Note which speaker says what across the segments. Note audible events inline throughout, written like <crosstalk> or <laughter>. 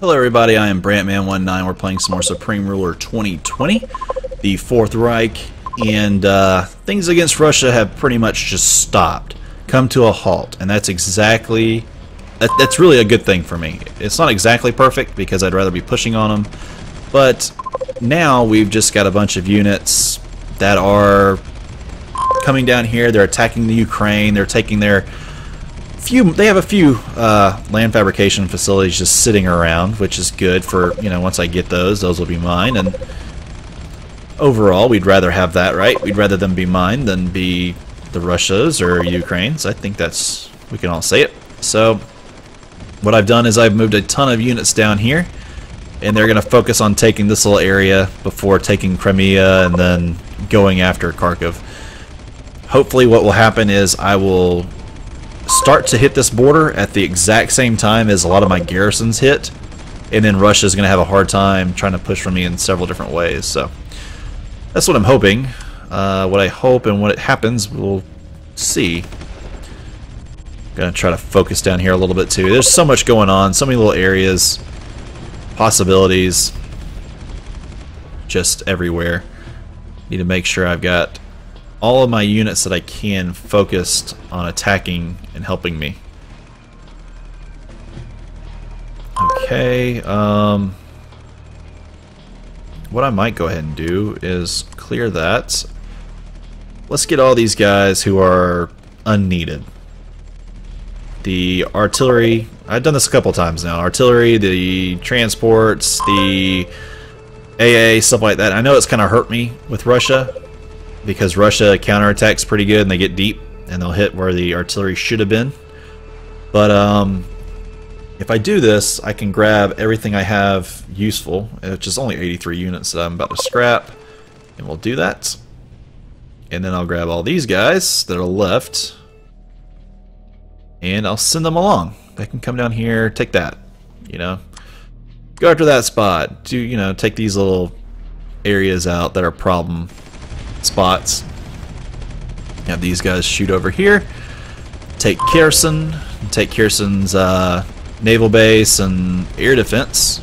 Speaker 1: Hello everybody, I am Brantman19. We're playing some more Supreme Ruler 2020, the Fourth Reich, and uh, things against Russia have pretty much just stopped, come to a halt, and that's exactly, that, that's really a good thing for me. It's not exactly perfect because I'd rather be pushing on them, but now we've just got a bunch of units that are coming down here, they're attacking the Ukraine, they're taking their few they have a few uh, land fabrication facilities just sitting around, which is good for you know once I get those, those will be mine. And overall, we'd rather have that, right? We'd rather them be mine than be the Russias or Ukraines. I think that's we can all say it. So what I've done is I've moved a ton of units down here, and they're going to focus on taking this little area before taking Crimea and then going after Kharkov. Hopefully, what will happen is I will start to hit this border at the exact same time as a lot of my garrisons hit, and then Russia's going to have a hard time trying to push for me in several different ways. So that's what I'm hoping. Uh, what I hope and what it happens, we'll see. Gonna try to focus down here a little bit too. There's so much going on, so many little areas, possibilities, just everywhere. Need to make sure I've got all of my units that I can focused on attacking and helping me. Okay, um, what I might go ahead and do is clear that. Let's get all these guys who are unneeded. The artillery, I've done this a couple times now. Artillery, the transports, the AA, stuff like that. I know it's kind of hurt me with Russia, because Russia counterattacks pretty good and they get deep and they'll hit where the artillery should have been. But um, if I do this, I can grab everything I have useful, which is only 83 units that I'm about to scrap, and we'll do that. And then I'll grab all these guys that are left, and I'll send them along. They can come down here, take that, you know. Go after that spot. Do, you know, take these little areas out that are problem spots. Have these guys shoot over here. Take Kherson. Take Kherson's uh, naval base and air defense.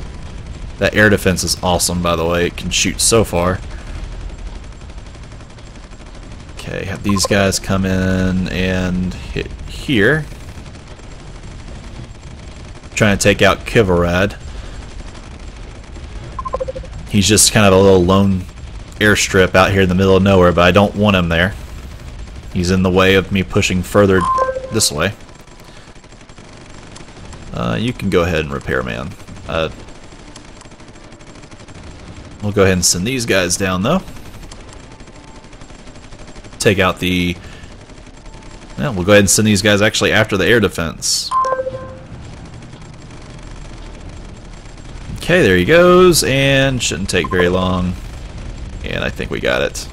Speaker 1: That air defense is awesome, by the way. It can shoot so far. Okay, have these guys come in and hit here. Trying to take out Kivarad. He's just kind of a little lone airstrip out here in the middle of nowhere, but I don't want him there. He's in the way of me pushing further this way. Uh, you can go ahead and repair, man. Uh, we'll go ahead and send these guys down, though. Take out the... Yeah, we'll go ahead and send these guys actually after the air defense. Okay, there he goes, and shouldn't take very long. And I think we got it.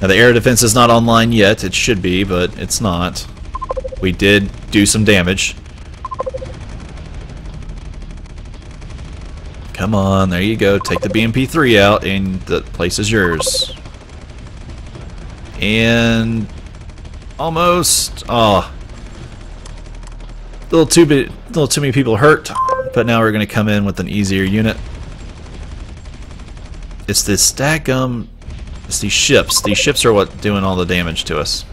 Speaker 1: Now the air defense is not online yet. It should be, but it's not. We did do some damage. Come on, there you go. Take the BMP-3 out and the place is yours. And almost oh little too bit little too many people hurt, but now we're gonna come in with an easier unit. It's this stagum. It's these ships. These ships are what doing all the damage to us.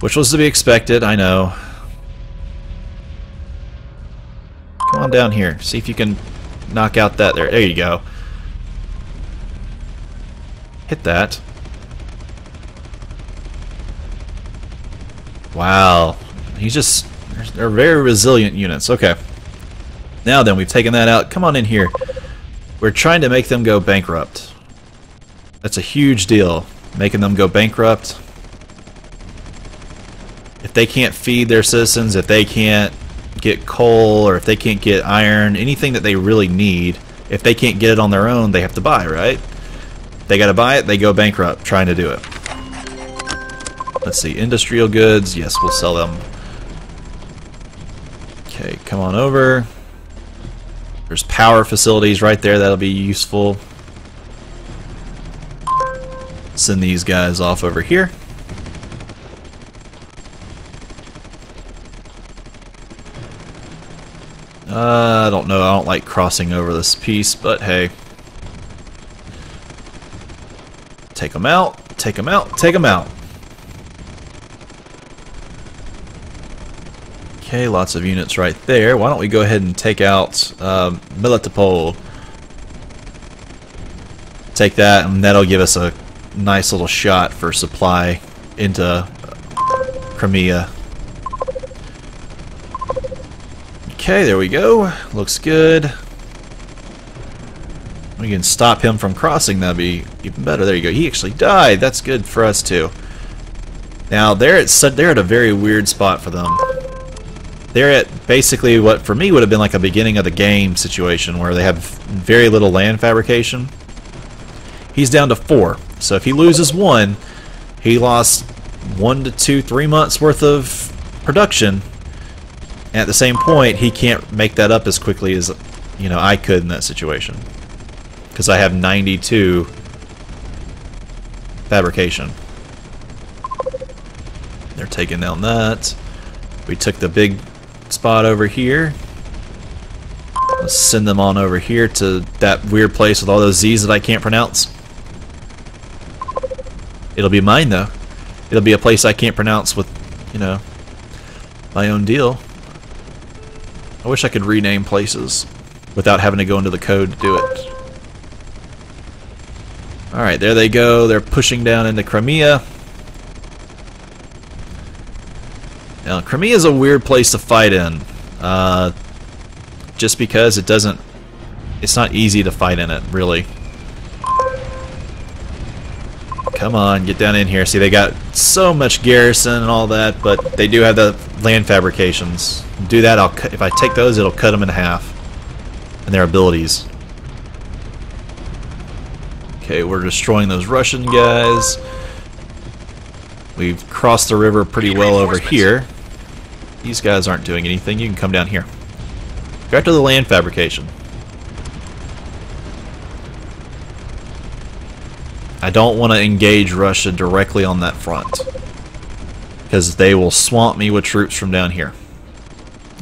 Speaker 1: Which was to be expected, I know. Come on down here. See if you can knock out that there. There you go. Hit that. Wow. He's just... They're very resilient units. Okay. Now then, we've taken that out. Come on in here. We're trying to make them go bankrupt. That's a huge deal, making them go bankrupt. If they can't feed their citizens, if they can't get coal, or if they can't get iron, anything that they really need, if they can't get it on their own, they have to buy, right? They gotta buy it, they go bankrupt trying to do it. Let's see, industrial goods, yes, we'll sell them. Okay, come on over. There's power facilities right there that'll be useful. Send these guys off over here. Uh, I don't know. I don't like crossing over this piece, but hey. Take them out. Take them out. Take them out. Okay, lots of units right there. Why don't we go ahead and take out um, Melitopol. Take that, and that'll give us a nice little shot for supply into Crimea. Okay, there we go. Looks good. We can stop him from crossing, that'd be even better. There you go. He actually died. That's good for us, too. Now, they're at, they're at a very weird spot for them. They're at basically what, for me, would have been like a beginning of the game situation where they have very little land fabrication. He's down to four. So if he loses one, he lost one to two, three months worth of production and at the same point, he can't make that up as quickly as you know I could in that situation. Because I have 92 fabrication. They're taking down that. We took the big spot over here. Let's send them on over here to that weird place with all those Z's that I can't pronounce. It'll be mine though. It'll be a place I can't pronounce with, you know, my own deal. I wish I could rename places without having to go into the code to do it. Alright, there they go. They're pushing down into Crimea. Now, Crimea is a weird place to fight in. Uh, just because it doesn't... It's not easy to fight in it, really. Come on, get down in here. See, they got so much garrison and all that, but they do have the land fabrications. Do that, I'll if I take those, it'll cut them in half. And their abilities. Okay, we're destroying those Russian guys. We've crossed the river pretty well over here. These guys aren't doing anything. You can come down here. Go after the land fabrication. I don't want to engage Russia directly on that front. Because they will swamp me with troops from down here.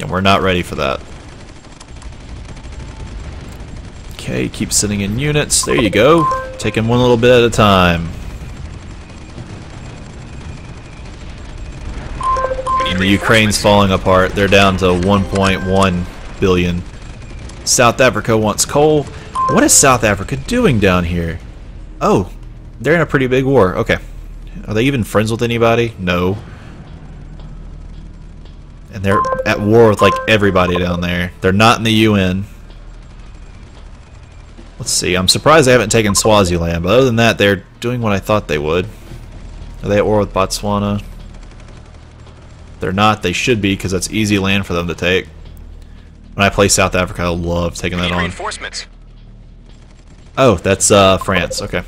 Speaker 1: And we're not ready for that. Okay, keep sending in units. There you go. Taking one little bit at a time. The Ukraine's falling apart. They're down to 1.1 billion. South Africa wants coal. What is South Africa doing down here? Oh, they're in a pretty big war. Okay. Are they even friends with anybody? No. And they're at war with like everybody down there. They're not in the UN. Let's see. I'm surprised they haven't taken Swaziland, but other than that, they're doing what I thought they would. Are they at war with Botswana? They're not. They should be because that's easy land for them to take. When I play South Africa, I love taking that on.
Speaker 2: Reinforcements.
Speaker 1: Oh, that's uh, France. Okay.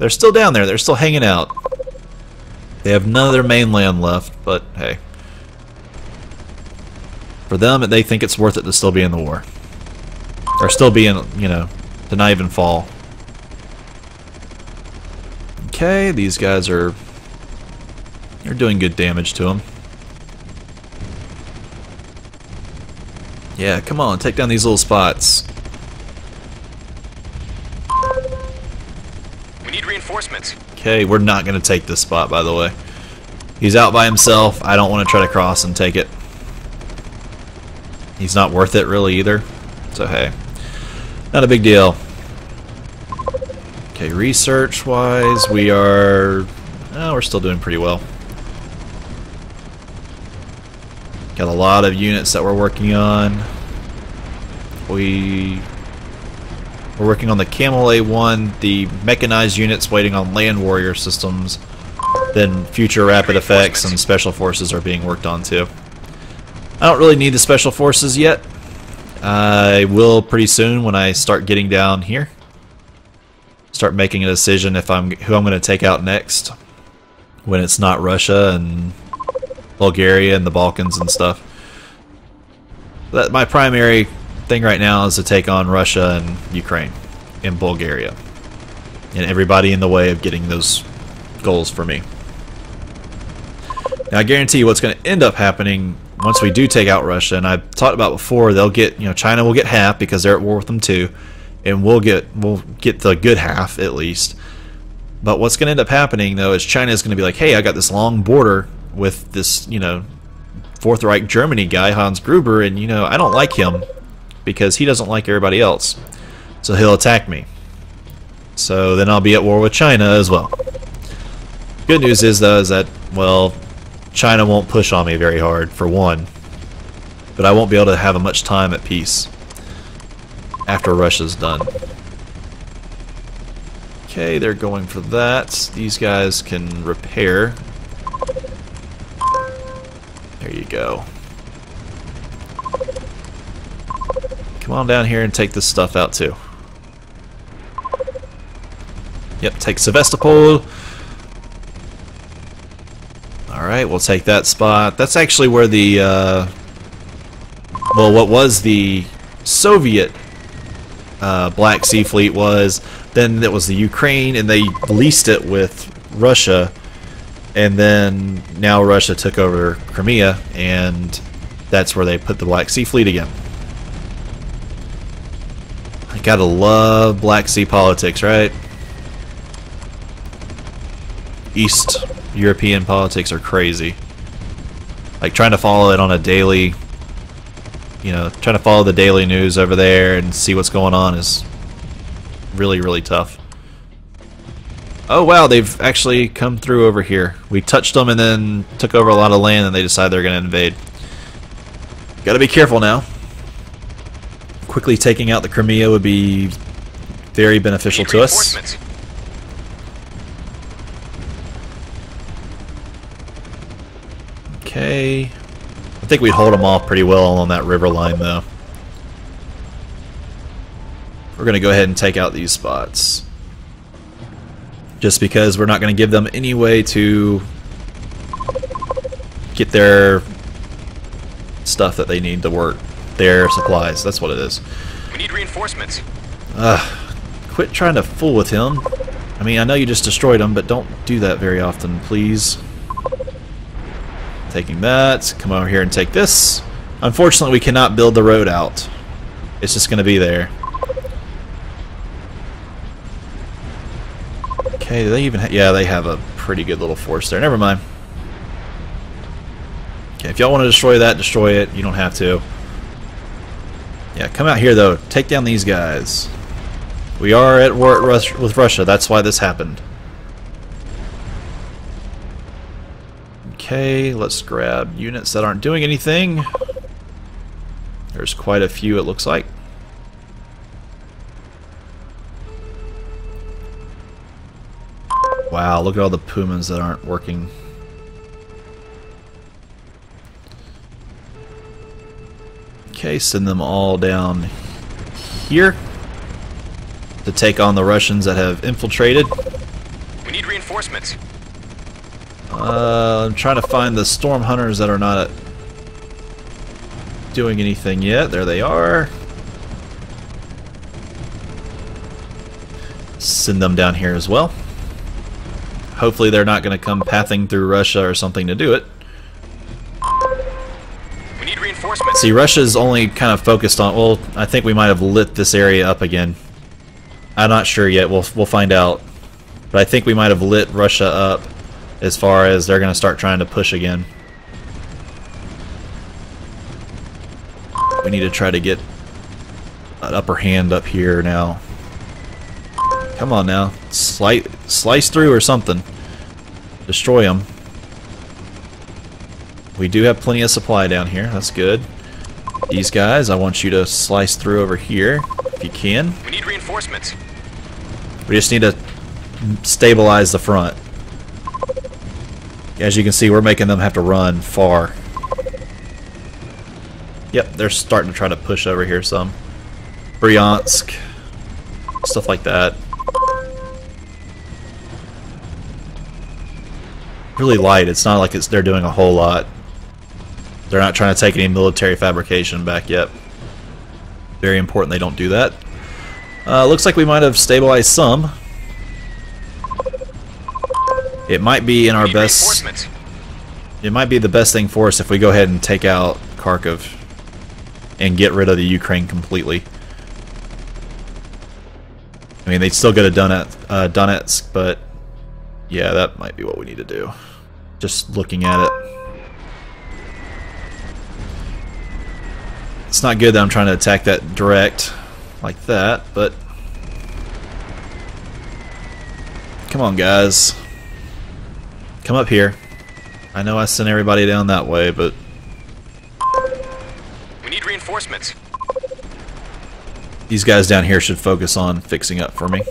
Speaker 1: They're still down there. They're still hanging out. They have none of their mainland left, but hey. For them, they think it's worth it to still be in the war. Or still be in, you know, to not even fall. Okay, these guys are... They're doing good damage to them. Yeah, come on, take down these little spots.
Speaker 2: We need reinforcements.
Speaker 1: Okay, we're not going to take this spot, by the way. He's out by himself. I don't want to try to cross and take it. He's not worth it, really, either. So, hey. Not a big deal. Okay, research-wise, we are... Oh, we're still doing pretty well. Got a lot of units that we're working on. We we're working on the Camel A1, the mechanized units waiting on land warrior systems. Then future rapid effects and special forces are being worked on too. I don't really need the special forces yet. I will pretty soon when I start getting down here. Start making a decision if I'm who I'm going to take out next. When it's not Russia and Bulgaria and the Balkans and stuff. That my primary thing right now is to take on Russia and Ukraine and Bulgaria. And everybody in the way of getting those goals for me. Now I guarantee you what's going to end up happening once we do take out Russia, and I've talked about before, they'll get you know China will get half because they're at war with them too, and we'll get we'll get the good half at least. But what's going to end up happening though is China is going to be like, hey, I got this long border with this you know Fourth Reich Germany guy Hans Gruber, and you know I don't like him because he doesn't like everybody else, so he'll attack me. So then I'll be at war with China as well. Good news is though is that well China won't push on me very hard, for one. But I won't be able to have a much time at peace after Russia's done. Okay, they're going for that. These guys can repair. There you go. Come on down here and take this stuff out too. Yep, take Sevastopol. Alright, we'll take that spot. That's actually where the, uh, well, what was the Soviet uh, Black Sea Fleet was. Then it was the Ukraine, and they leased it with Russia. And then now Russia took over Crimea, and that's where they put the Black Sea Fleet again. I gotta love Black Sea politics, right? East European politics are crazy. Like trying to follow it on a daily, you know, trying to follow the daily news over there and see what's going on is really, really tough. Oh wow, they've actually come through over here. We touched them and then took over a lot of land and they decide they're going to invade. Gotta be careful now. Quickly taking out the Crimea would be very beneficial to us. Okay. I think we'd hold them off pretty well on that river line, though. We're going to go ahead and take out these spots. Just because we're not going to give them any way to get their stuff that they need to work. Their supplies. That's what it is.
Speaker 2: We need reinforcements.
Speaker 1: Ugh. Quit trying to fool with him. I mean, I know you just destroyed him, but don't do that very often, please. Taking that. Come over here and take this. Unfortunately, we cannot build the road out. It's just going to be there. Okay, do they even Yeah, they have a pretty good little force there. Never mind. Okay, if y'all want to destroy that, destroy it. You don't have to. Yeah, come out here, though. Take down these guys. We are at war with Russia. That's why this happened. Okay, let's grab units that aren't doing anything. There's quite a few, it looks like. Wow, look at all the Pumas that aren't working. Okay, send them all down here to take on the Russians that have infiltrated.
Speaker 2: We need reinforcements.
Speaker 1: Uh, I'm trying to find the storm hunters that are not doing anything yet. There they are. Send them down here as well. Hopefully they're not going to come pathing through Russia or something to do it.
Speaker 2: We need reinforcements.
Speaker 1: See, Russia's only kind of focused on... Well, I think we might have lit this area up again. I'm not sure yet. We'll, we'll find out. But I think we might have lit Russia up as far as they're going to start trying to push again. We need to try to get an upper hand up here now. Come on now. Slice, slice through or something. Destroy them. We do have plenty of supply down here. That's good. These guys, I want you to slice through over here, if you can.
Speaker 2: We need reinforcements.
Speaker 1: We just need to stabilize the front. As you can see, we're making them have to run far. Yep, they're starting to try to push over here some. Bryansk, stuff like that. Really light. It's not like it's they're doing a whole lot. They're not trying to take any military fabrication back yet. Very important they don't do that. Uh, looks like we might have stabilized some. It might be in our best it might be the best thing for us if we go ahead and take out Kharkov and get rid of the Ukraine completely. I mean, they'd still get a uh, Donetsk, but yeah, that might be what we need to do. Just looking at it. It's not good that I'm trying to attack that direct like that, but... Come on, guys. Come up here. I know I sent everybody down that way, but...
Speaker 2: We need reinforcements.
Speaker 1: These guys down here should focus on fixing up for me.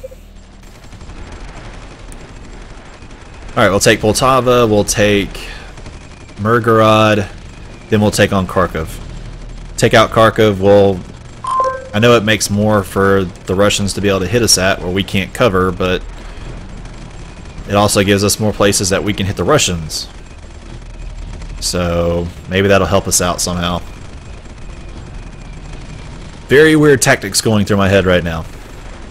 Speaker 1: Alright, we'll take Poltava, we'll take Mirgorod, then we'll take on Kharkov. Take out Kharkov, we'll... I know it makes more for the Russians to be able to hit us at where we can't cover, but it also gives us more places that we can hit the Russians. So maybe that'll help us out somehow. Very weird tactics going through my head right now.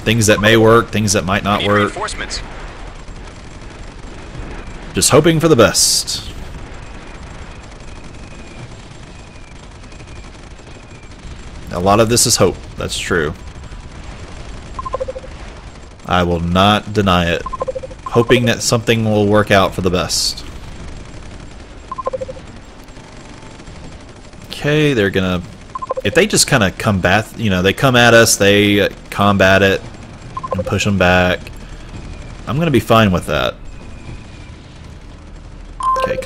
Speaker 1: Things that may work, things that might not work.
Speaker 2: reinforcements.
Speaker 1: Just hoping for the best. A lot of this is hope. That's true. I will not deny it. Hoping that something will work out for the best. Okay, they're gonna... If they just kind of combat, you know, they come at us, they combat it, and push them back, I'm gonna be fine with that.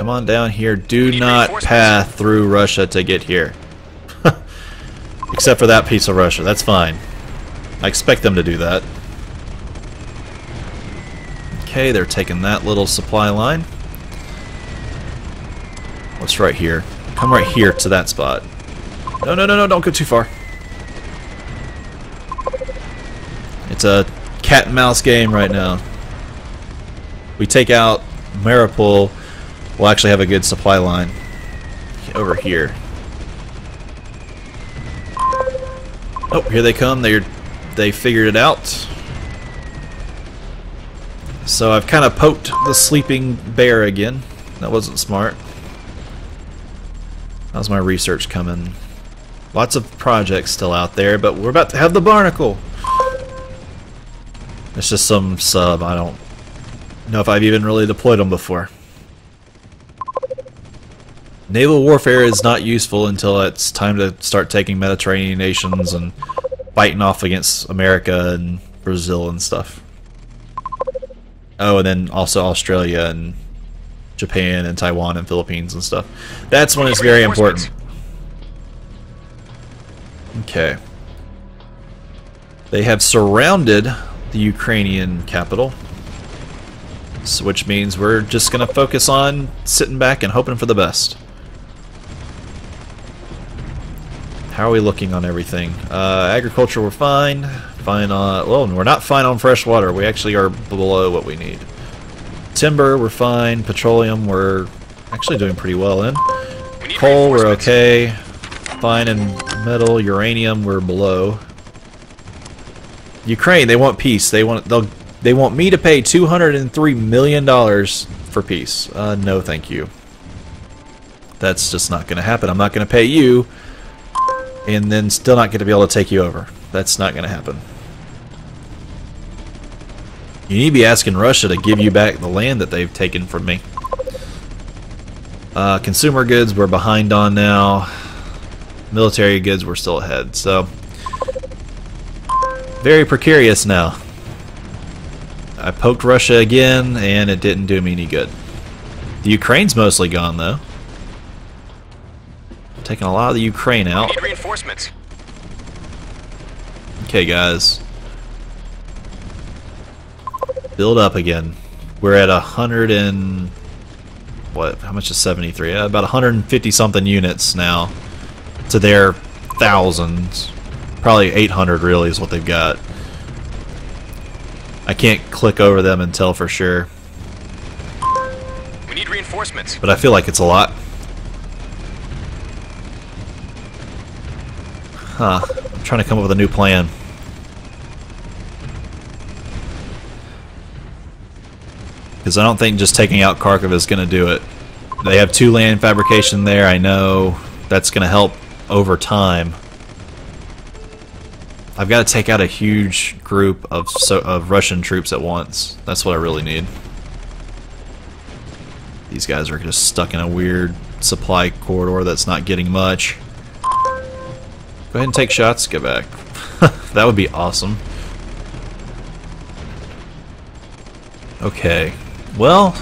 Speaker 1: Come on down here. Do not path through Russia to get here. <laughs> Except for that piece of Russia. That's fine. I expect them to do that. Okay, they're taking that little supply line. What's right here? Come right here to that spot. No, no, no, no, don't go too far. It's a cat and mouse game right now. We take out Maripol, we'll actually have a good supply line over here. Oh, here they come. They're they figured it out. So I've kind of poked the sleeping bear again. That wasn't smart. How's my research coming? Lots of projects still out there, but we're about to have the barnacle. It's just some sub. I don't know if I've even really deployed them before. Naval warfare is not useful until it's time to start taking Mediterranean nations and fighting off against America and Brazil and stuff. Oh, and then also Australia and Japan and Taiwan and Philippines and stuff. That's when it's very important. Okay. They have surrounded the Ukrainian capital. So, which means we're just going to focus on sitting back and hoping for the best. How are we looking on everything? Uh, agriculture, we're fine. Fine on... Well, we're not fine on fresh water. We actually are below what we need. Timber, we're fine. Petroleum, we're actually doing pretty well in.
Speaker 2: We
Speaker 1: Coal, we're okay. Fine in metal. Uranium, we're below. Ukraine, they want peace. They want they'll they want me to pay two hundred and three million dollars for peace. Uh, no, thank you. That's just not going to happen. I'm not going to pay you, and then still not going to be able to take you over. That's not going to happen. You need to be asking Russia to give you back the land that they've taken from me. Uh, consumer goods we're behind on now. Military goods we're still ahead. So very precarious now. I poked Russia again, and it didn't do me any good. The Ukraine's mostly gone though. Taking a lot of the Ukraine out.
Speaker 2: reinforcements.
Speaker 1: Okay, guys. Build up again. We're at a hundred and what? How much is seventy three? Uh, about hundred and fifty something units now. To their thousands. Probably eight hundred really is what they've got. I can't click over them and tell for sure,
Speaker 2: We need reinforcements.
Speaker 1: but I feel like it's a lot. Huh. I'm trying to come up with a new plan. Because I don't think just taking out Kharkov is going to do it. They have two land fabrication there. I know that's going to help over time. I've got to take out a huge group of so, of Russian troops at once. That's what I really need. These guys are just stuck in a weird supply corridor that's not getting much. Go ahead and take shots. Get back. <laughs> that would be awesome. Okay. Well,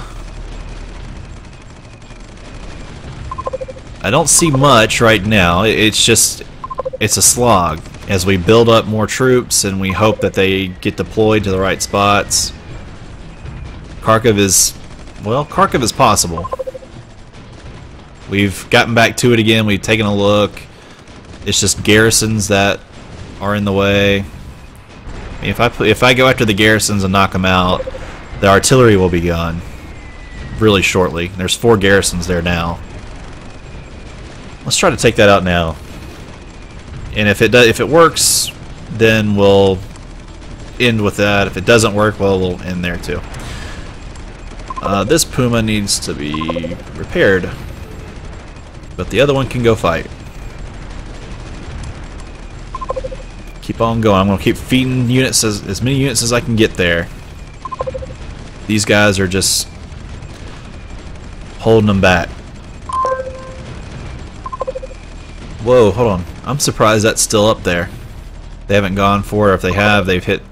Speaker 1: I don't see much right now. It's just, it's a slog. As we build up more troops and we hope that they get deployed to the right spots. Kharkov is, well, Kharkov is possible. We've gotten back to it again. We've taken a look. It's just garrisons that are in the way. If I if I go after the garrisons and knock them out, the artillery will be gone really shortly. There's four garrisons there now. Let's try to take that out now. And if it does, if it works, then we'll end with that. If it doesn't work, well, we'll end there too. Uh, this Puma needs to be repaired, but the other one can go fight. Keep on going. I'm gonna keep feeding units as as many units as I can get there. These guys are just holding them back. Whoa, hold on. I'm surprised that's still up there. They haven't gone for it. If they have, they've hit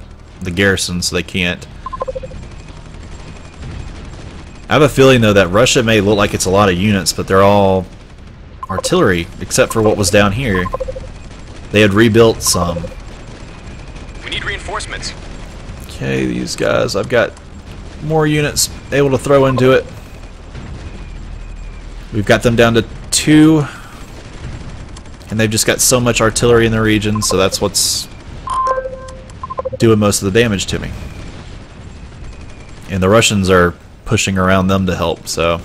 Speaker 1: the garrison, so they can't. I have a feeling, though, that Russia may look like it's a lot of units, but they're all artillery, except for what was down here. They had rebuilt some.
Speaker 2: Reinforcements.
Speaker 1: Okay, these guys, I've got more units able to throw into it. We've got them down to two and they've just got so much artillery in the region, so that's what's doing most of the damage to me. And the Russians are pushing around them to help, so...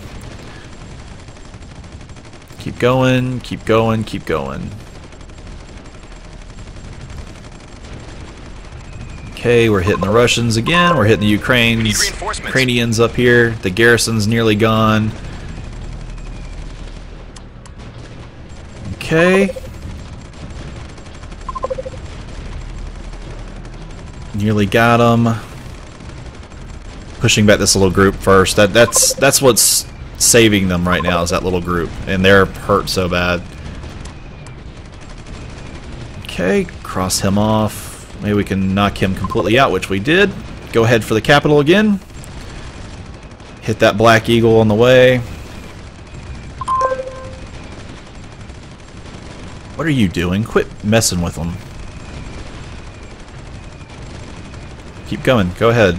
Speaker 1: Keep going, keep going, keep going. Okay, we're hitting the Russians again, we're hitting the Ukrainians, Ukrainians up here, the garrison's nearly gone. Okay. Nearly got him. Pushing back this little group first. That that's that's what's saving them right now is that little group, and they're hurt so bad. Okay, cross him off. Maybe we can knock him completely out, which we did. Go ahead for the capital again. Hit that Black Eagle on the way. What are you doing? Quit messing with them. Keep going. Go ahead.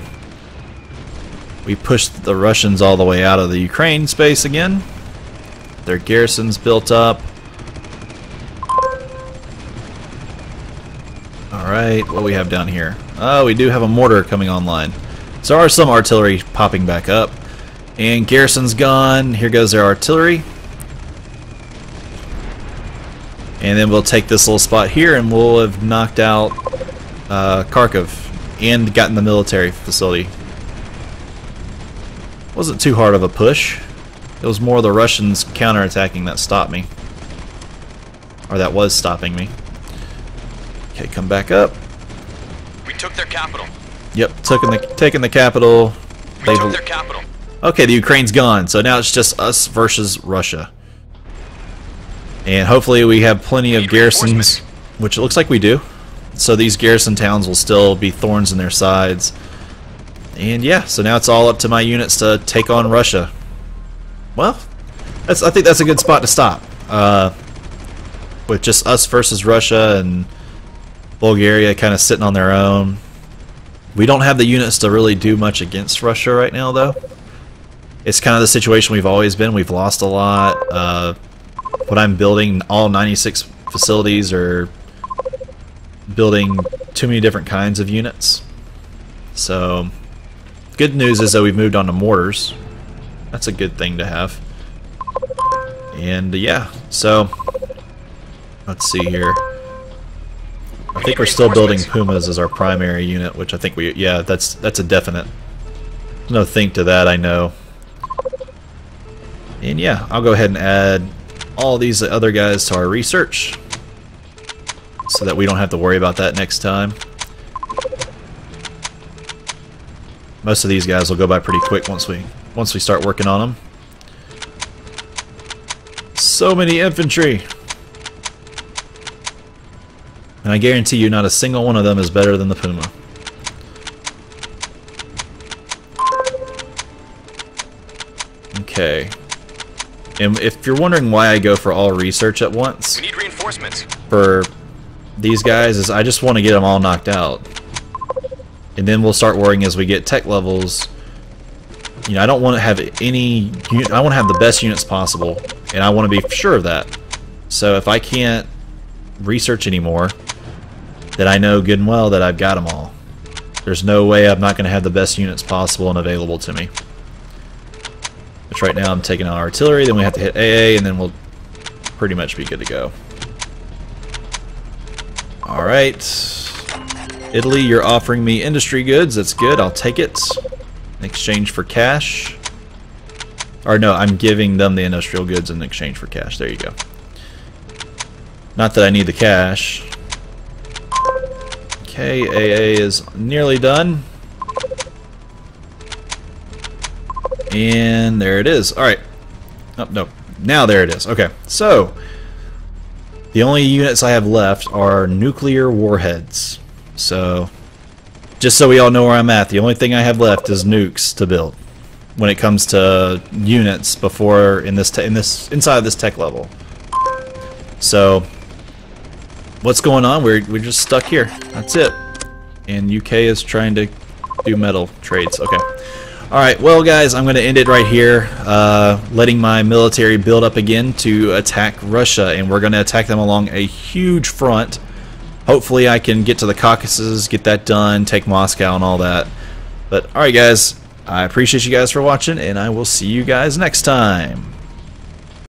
Speaker 1: We pushed the Russians all the way out of the Ukraine space again. Their garrison's built up. Alright, what we have down here? Oh, we do have a mortar coming online. So are some artillery popping back up. And garrison's gone. Here goes their artillery. And then we'll take this little spot here and we'll have knocked out uh, Kharkov and gotten the military facility. Wasn't too hard of a push. It was more the Russians counterattacking that stopped me. Or that was stopping me. Okay, come back up.
Speaker 2: We took their capital.
Speaker 1: Yep, taking the taking the capital.
Speaker 2: We took their capital.
Speaker 1: Okay, the Ukraine's gone, so now it's just us versus Russia. And hopefully we have plenty of garrisons, which it looks like we do. So these garrison towns will still be thorns in their sides. And yeah, so now it's all up to my units to take on Russia. Well, that's I think that's a good spot to stop. Uh, with just us versus Russia and Bulgaria kind of sitting on their own. We don't have the units to really do much against Russia right now, though. It's kind of the situation we've always been. We've lost a lot. Uh, what I'm building, all 96 facilities are building too many different kinds of units. So, good news is that we've moved on to mortars. That's a good thing to have. And yeah, so let's see here. I think we're still building Pumas as our primary unit, which I think we yeah, that's that's a definite. no think to that, I know. And yeah, I'll go ahead and add all these other guys to our research so that we don't have to worry about that next time. Most of these guys will go by pretty quick once we once we start working on them. So many infantry. And I guarantee you not a single one of them is better than the Puma. Okay. And if you're wondering why I go for all research at once,
Speaker 2: We need reinforcements.
Speaker 1: for these guys is I just want to get them all knocked out. And then we'll start worrying as we get tech levels. You know, I don't want to have any... I want to have the best units possible. And I want to be sure of that. So if I can't research anymore, then I know good and well that I've got them all. There's no way I'm not going to have the best units possible and available to me. Which right now I'm taking out artillery, then we have to hit AA, and then we'll pretty much be good to go. Alright. Italy, you're offering me industry goods. That's good. I'll take it. In exchange for cash. Or no, I'm giving them the industrial goods in exchange for cash. There you go. Not that I need the cash. Okay, AA is nearly done. And there it is. Alright. Oh, no. Now there it is. Okay. So, the only units I have left are nuclear warheads. So, just so we all know where I'm at, the only thing I have left is nukes to build when it comes to units before in this in this inside of this tech level. So, what's going on? We're we're just stuck here. That's it. And UK is trying to do metal trades. Okay. Alright, well guys, I'm going to end it right here, uh, letting my military build up again to attack Russia, and we're going to attack them along a huge front. Hopefully I can get to the Caucasus, get that done, take Moscow and all that. But alright guys, I appreciate you guys for watching, and I will see you guys next time.